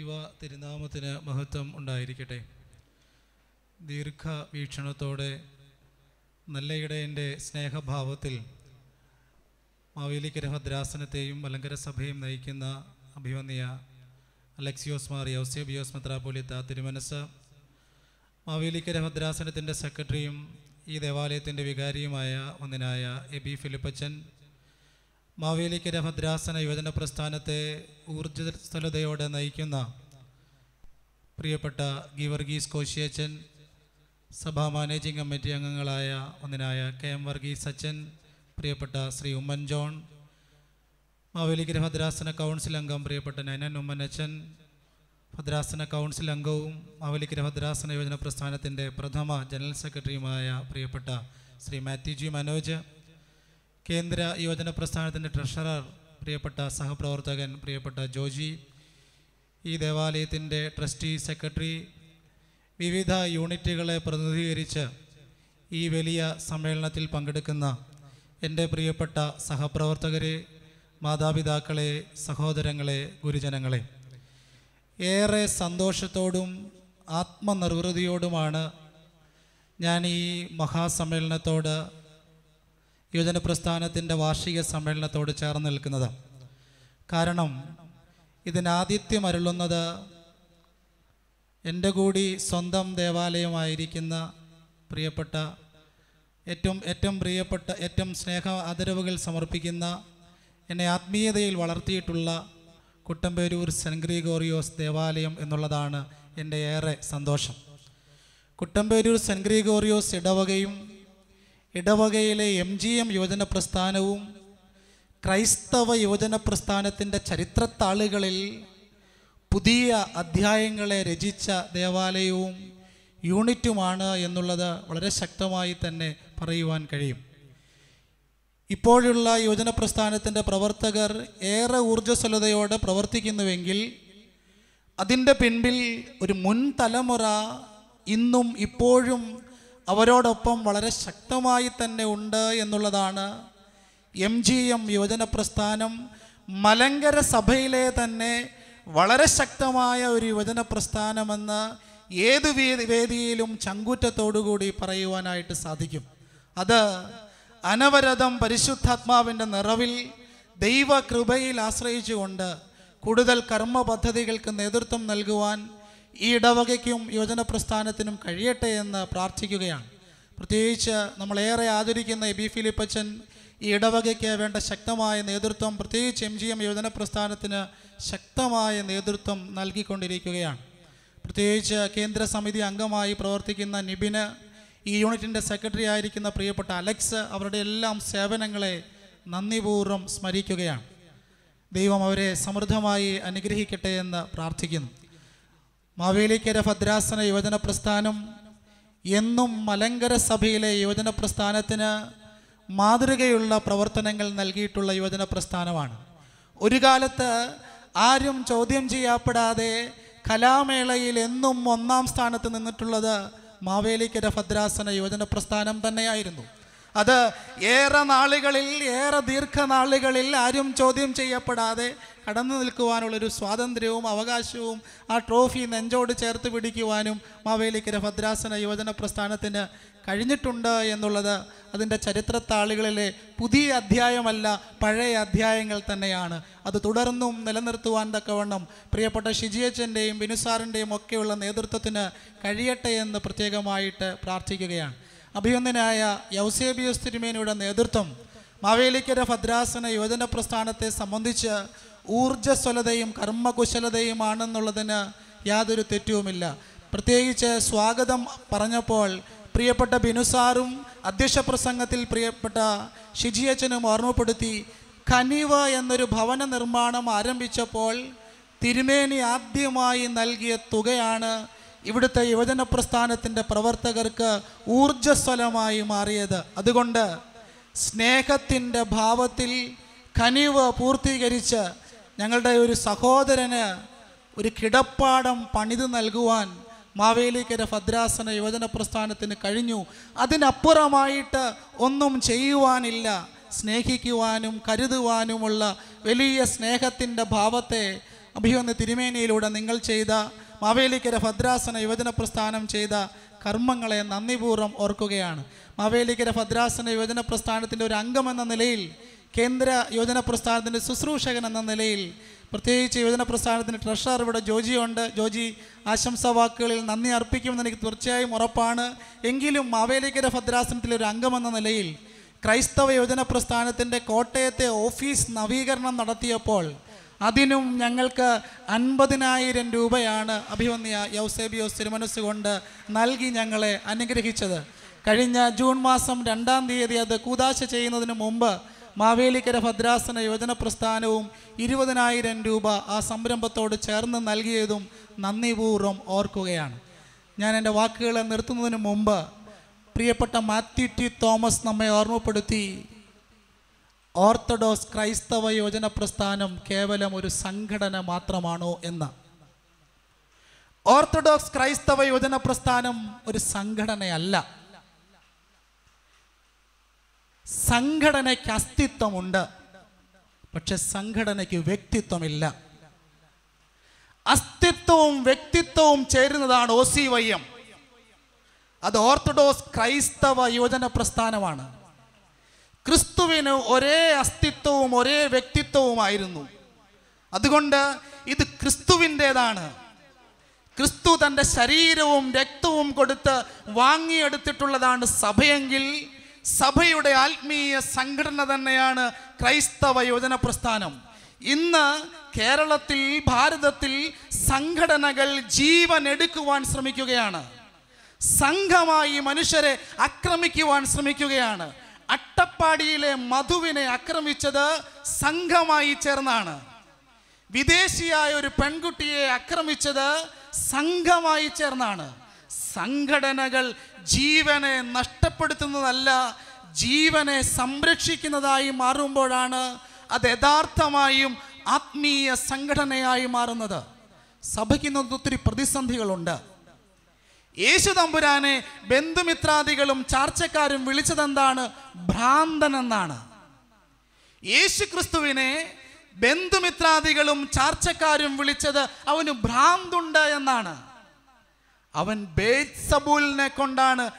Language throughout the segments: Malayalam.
ദൈവ തിരുനാമത്തിന് മഹത്വം ഉണ്ടായിരിക്കട്ടെ. ദീർഘ വീക്ഷണത്തോടെ നല്ല സ്നേഹഭാവത്തിൽ മാവേലിക്കര ഭദ്രാസനത്തെയും മലങ്കര സഭയും നയിക്കുന്ന അഭിവന്യ അലക്സിയോസ് മാർ യൗസേബിയോസ് മെത്രാപോലിത്ത തിരുമനസ് മാവേലിക്കര ഭദ്രാസനത്തിന്റെ സെക്രട്ടറിയും ഈ ദേവാലയത്തിന്റെ വികാരിയുമായ ഒന്നിനായ എ ബി ഫിലിപ്പച്ചൻ മാവേലിക്കര ഭദ്രാസന യുവജന പ്രസ്ഥാനത്തെ ഊർജസ്വലതയോടെ നയിക്കുന്ന പ്രിയപ്പെട്ട ഗീവർഗീസ് കോശിയച്ചൻ സഭാ മാനേജിംഗ് കമ്മിറ്റി അംഗങ്ങളായ ഒന്നിനായ കെ എം വർഗീസ് അച്ചൻ പ്രിയപ്പെട്ട ശ്രീ ഉമ്മൻ ജോൺ മാവേലിക്കര ഭദ്രാസന കൗൺസിൽ അംഗം പ്രിയപ്പെട്ട നയനൻ അച്ഛൻ ഭദ്രാസന കൗൺസിൽ അംഗവും മാവേലിക്കര ഭദ്രാസന യോജന പ്രസ്ഥാനത്തിന്റെ പ്രഥമ ജനറൽ സെക്രട്ടറിയുമായ പ്രിയപ്പെട്ട ശ്രീ മാത്യു ജി മനോജ് കേന്ദ്ര യുവജന പ്രസ്ഥാനത്തിന്റെ ട്രഷറർ പ്രിയപ്പെട്ട സഹപ്രവർത്തകൻ പ്രിയപ്പെട്ട ജോജി ഈ ദേവാലയത്തിന്റെ ട്രസ്റ്റി സെക്രട്ടറി വിവിധ യൂണിറ്റുകളെ പ്രതിനിധീകരിച്ച് ഈ വലിയ സമ്മേളനത്തിൽ പങ്കെടുക്കുന്ന എന്റെ പ്രിയപ്പെട്ട സഹപ്രവർത്തകരെ മാതാപിതാക്കളെ സഹോദരങ്ങളെ ഗുരുജനങ്ങളെ ഏറെ സന്തോഷത്തോടും ആത്മനിർവൃതിയോടുമാണ് ഞാൻ ഈ മഹാസമ്മേളനത്തോട് യുവജന പ്രസ്ഥാനത്തിന്റെ വാർഷിക സമ്മേളനത്തോട് ചേർന്ന് നിൽക്കുന്നത്. കാരണം ഇതിനാതിഥ്യം അരുളുന്നത് എന്റെ കൂടി സ്വന്തം ദേവാലയമായിരിക്കുന്ന പ്രിയപ്പെട്ട ഏറ്റവും ഏറ്റവും പ്രിയപ്പെട്ട ഏറ്റവും സ്നേഹ ആദരവുകൾ സമർപ്പിക്കുന്ന എന്നെ ആത്മീയതയിൽ വളർത്തിയിട്ടുള്ള കുട്ടമ്പേരൂർ സെന്റ് ദേവാലയം എന്നുള്ളതാണ് എന്റെ ഏറെ സന്തോഷം. കുട്ടമ്പേരൂർ സെന്റ് ഇടവകയും ഇടവകയിലെ എം ജി എം യുവജന പ്രസ്ഥാനവും ക്രൈസ്തവ യുവജന പ്രസ്ഥാനത്തിന്റെ ചരിത്രത്താളുകളിൽ പുതിയ അധ്യായങ്ങളെ രചിച്ച ദേവാലയവും യൂണിറ്റുമാണ് എന്നുള്ളത് വളരെ ശക്തമായി തന്നെ പറയുവാൻ കഴിയും. ഇപ്പോഴുള്ള യുവജന പ്രസ്ഥാനത്തിന്റെ പ്രവർത്തകർ ഏറെ ഊർജസ്വലതയോടെ പ്രവർത്തിക്കുന്നുവെങ്കിൽ അതിന്റെ പിൻപിൽ ഒരു മുൻ തലമുറ ഇന്നും ഇപ്പോഴും അവരോടൊപ്പം വളരെ ശക്തമായി തന്നെ ഉണ്ട് എന്നുള്ളതാണ് എം ജി എം യുവജന പ്രസ്ഥാനം മലങ്കര സഭയിലെ തന്നെ വളരെ ശക്തമായ ഒരു യുവജന പ്രസ്ഥാനമെന്ന് ഏത് വേദി വേദിയിലും ചങ്കൂറ്റത്തോടുകൂടി പറയുവാനായിട്ട് സാധിക്കും. അത് അനവരതം പരിശുദ്ധാത്മാവിന്റെ നിറവിൽ ദൈവകൃപയിൽ ആശ്രയിച്ചുകൊണ്ട് കൂടുതൽ കർമ്മ പദ്ധതികൾക്ക് നേതൃത്വം നൽകുവാൻ ഈ ഇടവകയ്ക്കും യുവജന പ്രസ്ഥാനത്തിനും കഴിയട്ടെ എന്ന് പ്രാർത്ഥിക്കുകയാണ്. പ്രത്യേകിച്ച് നമ്മളേറെ ആദരിക്കുന്ന എ ബി ഫിലിപ്പച്ചൻ ഈ ഇടവകയ്ക്ക് വേണ്ട ശക്തമായ നേതൃത്വം പ്രത്യേകിച്ച് എം ജി എം യുവജന പ്രസ്ഥാനത്തിന് ശക്തമായ നേതൃത്വം നൽകിക്കൊണ്ടിരിക്കുകയാണ്. പ്രത്യേകിച്ച് കേന്ദ്ര സമിതി അംഗമായി പ്രവർത്തിക്കുന്ന നിബിന് ഈ യൂണിറ്റിന്റെ സെക്രട്ടറി ആയിരിക്കുന്ന പ്രിയപ്പെട്ട അലക്സ് അവരുടെ എല്ലാം സേവനങ്ങളെ നന്ദിപൂർവം സ്മരിക്കുകയാണ്. ദൈവം അവരെ സമൃദ്ധമായി അനുഗ്രഹിക്കട്ടെ എന്ന് പ്രാർത്ഥിക്കുന്നു. മാവേലിക്കര ഭദ്രാസന യുവജന പ്രസ്ഥാനം എന്നും മലങ്കര സഭയിലെ യുവജന പ്രസ്ഥാനത്തിന് മാതൃകയുള്ള പ്രവർത്തനങ്ങൾ നൽകിയിട്ടുള്ള യുവജന പ്രസ്ഥാനമാണ്. ഒരു കാലത്ത് ആരും ചോദ്യം ചെയ്യപ്പെടാതെ കലാമേളയിൽ എന്നും ഒന്നാം സ്ഥാനത്ത് നിന്നിട്ടുള്ളത് മാവേലിക്കര ഭദ്രാസന യുവജന പ്രസ്ഥാനം തന്നെയായിരുന്നു. അത് ഏറെ നാളുകളിൽ ഏറെ ദീർഘനാളുകളിൽ ആരും ചോദ്യം ചെയ്യപ്പെടാതെ കടന്നു നിൽക്കുവാനുള്ളൊരു സ്വാതന്ത്ര്യവും അവകാശവും ആ ട്രോഫി നെഞ്ചോട് ചേർത്ത് പിടിക്കുവാനും മാവേലിക്കര ഭദ്രാസന യുവജന പ്രസ്ഥാനത്തിന് കഴിഞ്ഞിട്ടുണ്ട് എന്നുള്ളത് അതിന്റെ ചരിത്രത്താളുകളിലെ പുതിയ അധ്യായമല്ല പഴയ അധ്യായങ്ങൾ തന്നെയാണ്. അത് തുടർന്നും നിലനിർത്തുവാൻ തക്കവണ്ണം പ്രിയപ്പെട്ട ഷിജിയച്ചന്റെയും ബിനുസാറിന്റെയും ഒക്കെയുള്ള നേതൃത്വത്തിന് കഴിയട്ടെ എന്ന് പ്രത്യേകമായിട്ട് പ്രാർത്ഥിക്കുകയാണ്. അഭിനന്ദനായ യൗസേബിയസ് തിരുമേനിയുടെ നേതൃത്വം മാവേലിക്കര ഭദ്രാസന യുവജന പ്രസ്ഥാനത്തെ സംബന്ധിച്ച് ഊർജസ്വലതയും കർമ്മകുശലതയുമാണെന്നുള്ളതിന് യാതൊരു തെറ്റുമില്ല പ്രത്യേകിച്ച് സ്വാഗതം പറഞ്ഞപ്പോൾ പ്രിയപ്പെട്ട ബിനുസാറും അധ്യക്ഷ പ്രസംഗത്തിൽ പ്രിയപ്പെട്ട ഷിജിയച്ചനും ഓർമ്മപ്പെടുത്തി കനിവ എന്നൊരു ഭവന നിർമ്മാണം ആരംഭിച്ചപ്പോൾ തിരുമേനി ആദ്യമായി നൽകിയ തുകയാണ് ഇവിടുത്തെ യുവജന പ്രസ്ഥാനത്തിന്റെ പ്രവർത്തകർക്ക് ഊർജസ്വലമായി മാറിയത്. അതുകൊണ്ട് സ്നേഹത്തിന്റെ ഭാവത്തിൽ കനിവ് പൂർത്തീകരിച്ച് ഞങ്ങളുടെ ഒരു സഹോദരന് ഒരു കിടപ്പാടം പണിത് നൽകുവാൻ മാവേലിക്കര ഭദ്രാസന യുവജന പ്രസ്ഥാനത്തിന് കഴിഞ്ഞു. അതിനപ്പുറമായിട്ട് ഒന്നും ചെയ്യുവാനില്ല. സ്നേഹിക്കുവാനും കരുതുവാനുമുള്ള വലിയ സ്നേഹത്തിന്റെ ഭാവത്തെ അഭിയൊന്ന് തിരുമേനിയിലൂടെ നിങ്ങൾ ചെയ്ത മാവേലിക്കര ഭദ്രാസന യുവജന പ്രസ്ഥാനം ചെയ്ത കർമ്മങ്ങളെ നന്ദിപൂർവം ഓർക്കുകയാണ്. മാവേലിക്കര ഭദ്രാസന യുവജന പ്രസ്ഥാനത്തിന്റെ ഒരു അംഗമെന്ന നിലയിൽ കേന്ദ്ര യോജന പ്രസ്ഥാനത്തിന്റെ ശുശ്രൂഷകൻ എന്ന നിലയിൽ പ്രത്യേകിച്ച് യോജന പ്രസ്ഥാനത്തിന്റെ ട്രഷറർ ഇവിടെ ജോജിയുണ്ട്. ജോജി ആശംസാ വാക്കുകളിൽ നന്ദി അർപ്പിക്കുമെന്ന് എനിക്ക് തീർച്ചയായും ഉറപ്പാണ്. എങ്കിലും മാവേലിക്കര ഭദ്രാസനത്തിലെ ഒരു അംഗമെന്ന നിലയിൽ ക്രൈസ്തവ യോജന പ്രസ്ഥാനത്തിന്റെ കോട്ടയത്തെ ഓഫീസ് നവീകരണം നടത്തിയപ്പോൾ അതിനും ഞങ്ങൾക്ക് അൻപതിനായിരം രൂപയാണ് അഭിവന്യ യൗസേബിയോസ് തിരുമനസ്സുകൊണ്ട് നൽകി ഞങ്ങളെ അനുഗ്രഹിച്ചത്. കഴിഞ്ഞ ജൂൺ മാസം രണ്ടാം തീയതി അത് കൂതാശ ചെയ്യുന്നതിന് മുമ്പ് മാവേലിക്കര ഭദ്രാസന യോജന പ്രസ്ഥാനവും ഇരുപതിനായിരം രൂപ ആ സംരംഭത്തോട് ചേർന്ന് നൽകിയതും നന്ദിപൂർവം ഓർക്കുകയാണ്. ഞാൻ എന്റെ വാക്കുകളെ നിർത്തുന്നതിന് മുമ്പ് പ്രിയപ്പെട്ട മാത്യു ടി തോമസ് നമ്മെ ഓർമ്മപ്പെടുത്തി. ഓർത്തഡോക്സ് ക്രൈസ്തവ യോജന പ്രസ്ഥാനം കേവലം ഒരു സംഘടന മാത്രമാണോ എന്ന്. ഓർത്തഡോക്സ് ക്രൈസ്തവ യോജന പ്രസ്ഥാനം ഒരു സംഘടനയല്ല. സംഘടനയ്ക്ക് അസ്തിത്വമുണ്ട്. പക്ഷെ സംഘടനയ്ക്ക് വ്യക്തിത്വമില്ല. അസ്തിത്വവും വ്യക്തിത്വവും ചേരുന്നതാണ് ഒ സി വൈ എം. അത് ഓർത്തഡോക്സ് ക്രൈസ്തവ യുവജന പ്രസ്ഥാനമാണ്. ക്രിസ്തുവിന് ഒരേ അസ്തിത്വവും ഒരേ വ്യക്തിത്വവുമായിരുന്നു. അതുകൊണ്ട് ഇത് ക്രിസ്തുവിന്റെതാണ്. ക്രിസ്തു തന്റെ ശരീരവും രക്തവും കൊടുത്ത് വാങ്ങിയെടുത്തിട്ടുള്ളതാണ് സഭയെങ്കിൽ സഭയുടെ ആത്മീയ സംഘടന തന്നെയാണ് ക്രൈസ്തവ യുവജന പ്രസ്ഥാനം. ഇന്ന് കേരളത്തിൽ ഭാരതത്തിൽ സംഘടനകൾ ജീവൻ എടുക്കുവാൻ ശ്രമിക്കുകയാണ്. സംഘമായി മനുഷ്യരെ ആക്രമിക്കുവാൻ ശ്രമിക്കുകയാണ്. അട്ടപ്പാടിയിലെ മധുവിനെ ആക്രമിച്ചത് സംഘമായി ചേർന്നാണ്. വിദേശിയായ ഒരു പെൺകുട്ടിയെ ആക്രമിച്ചത് സംഘമായി ചേർന്നാണ്. സംഘടനകൾ ജീവനെ നഷ്ടപ്പെടുത്തുന്നതല്ല ജീവനെ സംരക്ഷിക്കുന്നതായി മാറുമ്പോഴാണ് അത് യഥാർത്ഥമായും ആത്മീയ സംഘടനയായി മാറുന്നത്. സഭയ്ക്ക് ഒത്തിരി പ്രതിസന്ധികളുണ്ട്. യേശു തമ്പുരാനെ ബന്ധുമിത്രാദികളും ചാർച്ചക്കാരും വിളിച്ചതെന്താണ്? ഭ്രാന്തൻ എന്നാണ് യേശു ക്രിസ്തുവിനെ ബന്ധുമിത്രാദികളും ചാർച്ചക്കാരും വിളിച്ചത് അവന് ഭ്രാന്തുണ്ട് എന്നാണ്. അവൻ ബേത്സബൂലിനെ കൊണ്ടാണ്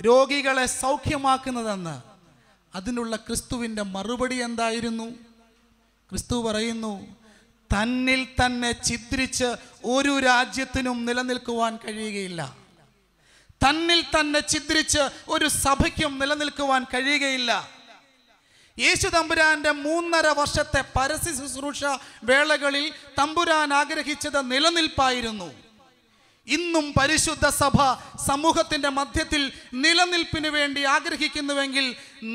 രോഗികളെ സൗഖ്യമാക്കുന്നതെന്ന്. അതിനുള്ള ക്രിസ്തുവിന്റെ മറുപടി എന്തായിരുന്നു? ക്രിസ്തു പറയുന്നു തന്നിൽ തന്നെ ചിത്രിച്ച് ഒരു രാജ്യത്തിനും നിലനിൽക്കുവാൻ കഴിയുകയില്ല. തന്നിൽ തന്നെ ചിത്രിച്ച് ഒരു സഭയ്ക്കും നിലനിൽക്കുവാൻ കഴിയുകയില്ല. യേശു തമ്പുരാന്റെ മൂന്നര വർഷത്തെ പരസ്യ ശുശ്രൂഷ വേളകളിൽ തമ്പുരാൻ ആഗ്രഹിച്ചത് നിലനിൽപ്പായിരുന്നു. ഇന്നും പരിശുദ്ധ സഭ സമൂഹത്തിന്റെ മധ്യത്തിൽ നിലനിൽപ്പിന് വേണ്ടി ആഗ്രഹിക്കുന്നുവെങ്കിൽ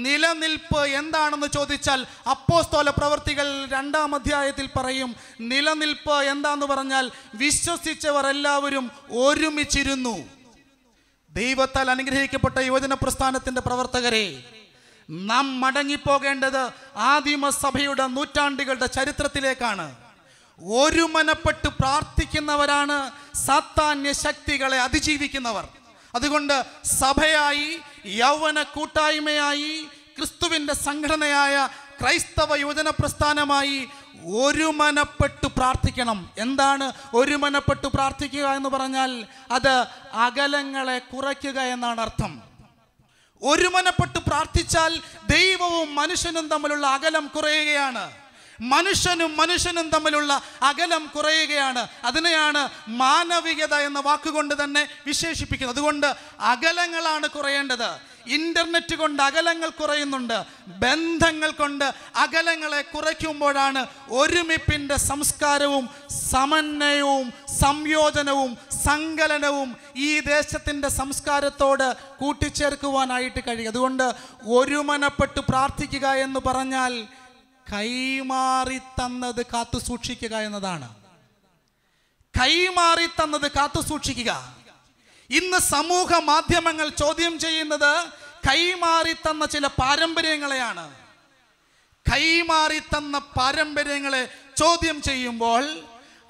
നിലനിൽപ്പ് എന്താണെന്ന് ചോദിച്ചാൽ അപ്പോസ്തോല പ്രവർത്തികൾ രണ്ടാം അധ്യായത്തിൽ പറയും നിലനിൽപ്പ് എന്താന്ന് പറഞ്ഞാൽ വിശ്വസിച്ചവർ എല്ലാവരും ഒരുമിച്ചിരുന്നു. ദൈവത്താൽ അനുഗ്രഹിക്കപ്പെട്ട യുവജന പ്രസ്ഥാനത്തിന്റെ പ്രവർത്തകരെ നാം മടങ്ങിപ്പോകേണ്ടത് ആദിമ സഭയുടെ നൂറ്റാണ്ടുകളുടെ ചരിത്രത്തിലേക്കാണ്. ഒരുമനപ്പെട്ട് പ്രാർത്ഥിക്കുന്നവരാണ് സാത്താന്യ ശക്തികളെ അതിജീവിക്കുന്നവർ. അതുകൊണ്ട് സഭയായി യൗവന കൂട്ടായ്മയായി ക്രിസ്തുവിന്റെ സംഘടനയായ ക്രൈസ്തവ യുവജന പ്രസ്ഥാനമായി ഒരുമനപ്പെട്ട് പ്രാർത്ഥിക്കണം. എന്താണ് ഒരുമനപ്പെട്ട് പ്രാർത്ഥിക്കുക എന്ന് പറഞ്ഞാൽ അത് അകലങ്ങളെ കുറയ്ക്കുക എന്നാണ് അർത്ഥം. ഒരുമനപ്പെട്ട് പ്രാർത്ഥിച്ചാൽ ദൈവവും മനുഷ്യനും തമ്മിലുള്ള അകലം കുറയുകയാണ്. മനുഷ്യനും മനുഷ്യനും തമ്മിലുള്ള അകലം കുറയുകയാണ്. അതിനെയാണ് മാനവികത എന്ന വാക്കുകൊണ്ട് തന്നെ വിശേഷിപ്പിക്കുന്നത്. അതുകൊണ്ട് അകലങ്ങളാണ് കുറയേണ്ടത്. ഇന്റർനെറ്റ് കൊണ്ട് അകലങ്ങൾ കുറയുന്നുണ്ട്. ബന്ധങ്ങൾ കൊണ്ട് അകലങ്ങളെ കുറയ്ക്കുമ്പോഴാണ് ഒരുമിപ്പിന്റെ സംസ്കാരവും സമന്വയവും സംയോജനവും സങ്കലനവും ഈ ദേശത്തിന്റെ സംസ്കാരത്തോട് കൂട്ടിച്ചേർക്കുവാനായിട്ട് കഴിയും. അതുകൊണ്ട് ഒരുമനപ്പെട്ട് പ്രാർത്ഥിക്കുക എന്ന് പറഞ്ഞാൽ കൈമാറി തന്നത് കാത്തു സൂക്ഷിക്കുക എന്നതാണ്. കൈമാറി തന്നത് കാത്തു സൂക്ഷിക്കുക. ഇന്ന് സമൂഹ മാധ്യമങ്ങൾ ചോദ്യം ചെയ്യുന്നത് കൈമാറി തന്ന ചില പാരമ്പര്യങ്ങളെയാണ്. കൈമാറി തന്ന പാരമ്പര്യങ്ങളെ ചോദ്യം ചെയ്യുമ്പോൾ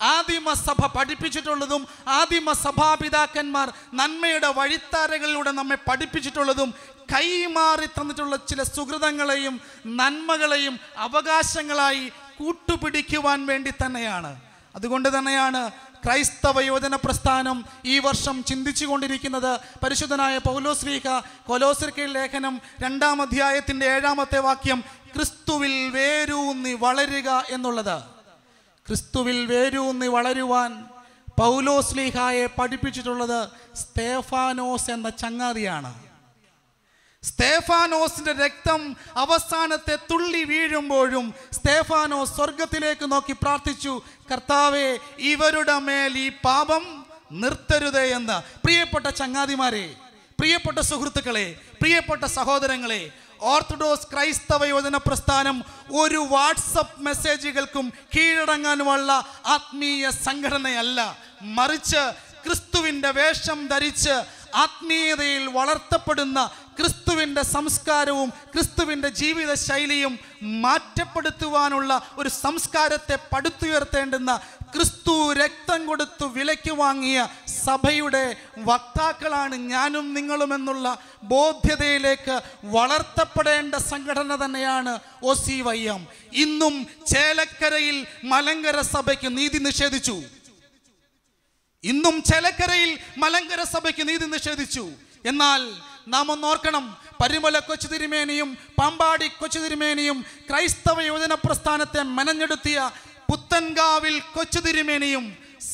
ആദിമസഭ പഠിപ്പിച്ചിട്ടുള്ളതും ആദിമ സഭാപിതാക്കന്മാർ നന്മയുടെ വഴിത്താരകളിലൂടെ നമ്മെ പഠിപ്പിച്ചിട്ടുള്ളതും കൈമാറി തന്നിട്ടുള്ള ചില സുഹൃതങ്ങളെയും നന്മകളെയും അവകാശങ്ങളായി കൂട്ടുപിടിക്കുവാൻ വേണ്ടി തന്നെയാണ്. അതുകൊണ്ട് തന്നെയാണ് ക്രൈസ്തവ യുവജന പ്രസ്ഥാനം ഈ വർഷം ചിന്തിച്ചു കൊണ്ടിരിക്കുന്നത്. പരിശുദ്ധനായ പൗലോശ്രീക കൊലോസിർക്കയിൽ ലേഖനം രണ്ടാം അധ്യായത്തിന്റെ ഏഴാമത്തെ വാക്യം ക്രിസ്തുവിൽ വേരൂന്നി വളരുക എന്നുള്ളത്. ക്രിസ്തുവിൽ വേരൂന്നി വളരുവാൻ പൗലോസ്ലീഹായെ പഠിപ്പിച്ചിട്ടുള്ളത് സ്തേഫാനോസ് എന്ന ചങ്ങാതിയാണ്. സ്തേഫാനോസിന്റെ രക്തം അവസാനത്തെ തുള്ളി വീഴുമ്പോഴും സ്തേഫാനോസ് സ്വർഗത്തിലേക്ക് നോക്കി പ്രാർത്ഥിച്ചു കർത്താവെ ഇവരുടെ മേൽ ഈ പാപം നിർത്തരുതേ എന്ന്. പ്രിയപ്പെട്ട ചങ്ങാതിമാരെ പ്രിയപ്പെട്ട സുഹൃത്തുക്കളെ പ്രിയപ്പെട്ട സഹോദരങ്ങളെ ഓർത്തഡോക്സ് ക്രൈസ്തവ യോജന പ്രസ്ഥാനം ഒരു വാട്സപ്പ് മെസ്സേജുകൾക്കും കീഴടങ്ങാനുമുള്ള ആത്മീയ സംഘടനയല്ല. മറിച്ച് ക്രിസ്തുവിന്റെ വേഷം ധരിച്ച് ആത്മീയതയിൽ വളർത്തപ്പെടുന്ന ക്രിസ്തുവിന്റെ സംസ്കാരവും ക്രിസ്തുവിന്റെ ജീവിത ശൈലിയും മാറ്റപ്പെടുത്തുവാനുള്ള ഒരു സംസ്കാരത്തെ പടുത്തുയർത്തേണ്ടുന്ന ക്രിസ്തു രക്തം കൊടുത്തു വിലയ്ക്ക് വാങ്ങിയ സഭയുടെ വക്താക്കളാണ് ഞാനും നിങ്ങളും എന്നുള്ള ബോധ്യതയിലേക്ക് വളർത്തപ്പെടേണ്ട സംഘടന തന്നെയാണ് ഒ സി വൈ എം. ഇന്നും ചേലക്കരയിൽ മലങ്കര സഭയ്ക്ക് നീതി നിഷേധിച്ചു. ഇന്നും ചേലക്കരയിൽ മലങ്കര സഭയ്ക്ക് നീതി നിഷേധിച്ചു. എന്നാൽ നാം ഒന്ന് ഓർക്കണം. പരിമല കൊച്ചു തിരുമേനിയും പാമ്പാടി കൊച്ചു തിരുമേനിയും ക്രൈസ്തവ യുവജന പ്രസ്ഥാനത്തെ മെനഞ്ഞെടുത്തിയ പുത്തൻകാവിൽ കൊച്ചു തിരുമേനിയും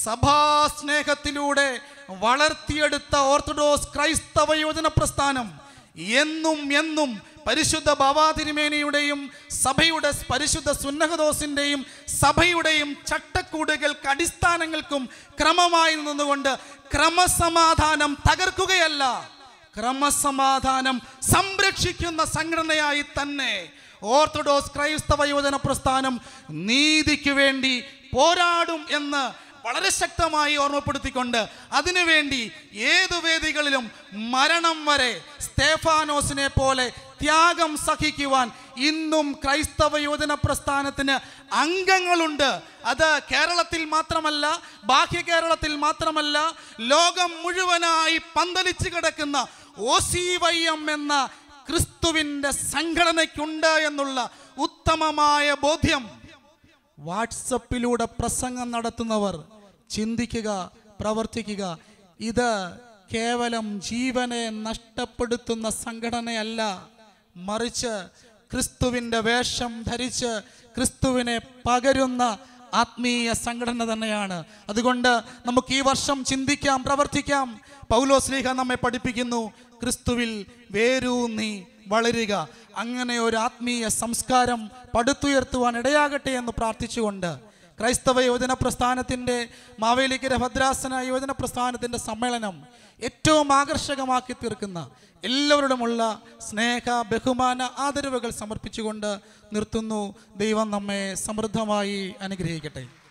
സഭാസ്നേഹത്തിലൂടെ വളർത്തിയെടുത്ത ഓർത്തഡോക്സ് ക്രൈസ്തവ യുവജന പ്രസ്ഥാനം എന്നും എന്നും പരിശുദ്ധ ബാബാതിരുമേനിയുടെയും സഭയുടെ പരിശുദ്ധ സുന്നഹദോസിന്റെയും സഭയുടെയും ചട്ടക്കൂടുകൾക്ക് അടിസ്ഥാനങ്ങൾക്കും ക്രമമായി നിന്നുകൊണ്ട് ക്രമസമാധാനം തകർക്കുകയല്ല. ക്രമസമാധാനം സംരക്ഷിക്കുന്ന സംഘടനയായി തന്നെ ഓർത്തഡോക്സ് ക്രൈസ്തവ യുവജന പ്രസ്ഥാനം നീതിക്ക് വേണ്ടി പോരാടും എന്ന് വളരെ ശക്തമായി ഓർമ്മപ്പെടുത്തിക്കൊണ്ട് അതിനുവേണ്ടി ഏതു വേദികളിലും മരണം വരെ സ്തേഫാനോസിനെ പോലെ ത്യാഗം സഹിക്കുവാൻ ഇന്നും ക്രൈസ്തവ യുവജന പ്രസ്ഥാനത്തിന് അംഗങ്ങളുണ്ട്. അത് കേരളത്തിൽ മാത്രമല്ല ബാഹ്യ കേരളത്തിൽ മാത്രമല്ല ലോകം മുഴുവനായി പന്തലിച്ച് കിടക്കുന്ന ഒ സി വൈ എം എന്ന ക്രിസ്തുവിന്റെ സംഘടനയ്ക്കുണ്ട് എന്നുള്ള ഉത്തമമായ ബോധ്യം. വാട്സപ്പിലൂടെ പ്രസംഗം നടത്തുന്നവർ ചിന്തിക്കുക പ്രവർത്തിക്കുക. ഇത് കേവലം ജീവനെ നഷ്ടപ്പെടുത്തുന്ന സംഘടനയല്ല. മറിച്ച് ക്രിസ്തുവിന്റെ വേഷം ധരിച്ച് ക്രിസ്തുവിനെ പകരുന്ന ആത്മീയ സംഘടന തന്നെയാണ്. അതുകൊണ്ട് നമുക്ക് ഈ വർഷം ചിന്തിക്കാം പ്രവർത്തിക്കാം. പൗലോസ്ലീഹ നമ്മെ പഠിപ്പിക്കുന്നു. ക്രിസ്തുവിൽ വേരൂന്നി വളരുക. അങ്ങനെ ഒരു ആത്മീയ സംസ്കാരം പടുത്തുയർത്തുവാൻ ഇടയാകട്ടെ എന്ന് പ്രാർത്ഥിച്ചുകൊണ്ട് ക്രൈസ്തവ യുവജന പ്രസ്ഥാനത്തിന്റെ മാവേലിക്കര ഭദ്രാസന യുവജന പ്രസ്ഥാനത്തിന്റെ സമ്മേളനം ഏറ്റവും ആകർഷകമാക്കി തീർക്കുന്ന എല്ലാവരോടുമുള്ള സ്നേഹ ബഹുമാന ആദരവുകൾ സമർപ്പിച്ചുകൊണ്ട് നിർത്തുന്നു. ദൈവം നമ്മെ സമൃദ്ധമായി അനുഗ്രഹിക്കട്ടെ.